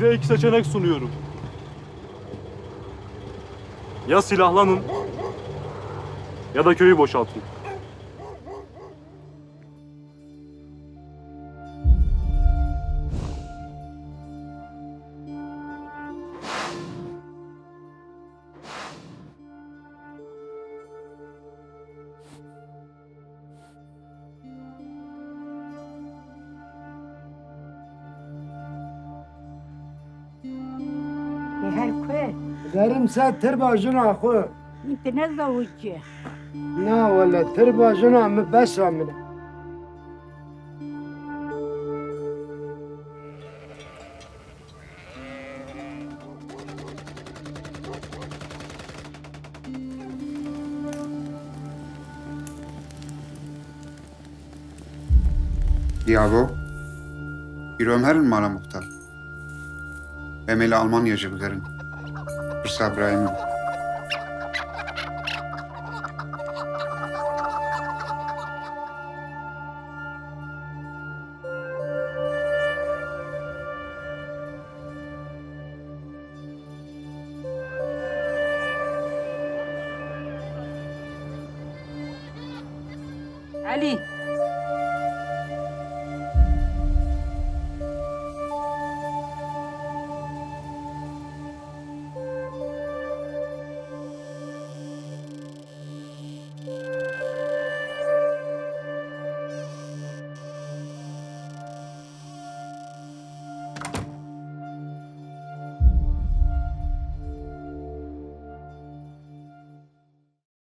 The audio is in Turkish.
iki seçenek sunuyorum. Ya silahlanın ya da köyü boşaltın. هر کوه Derim sen tır bacına xo. این به نزاوجه Na valla tır bacına mı bes amine. Diabo, İrem herin mala Memeli Almanyacı bilirim. Fırsat Brahim'im. Ali.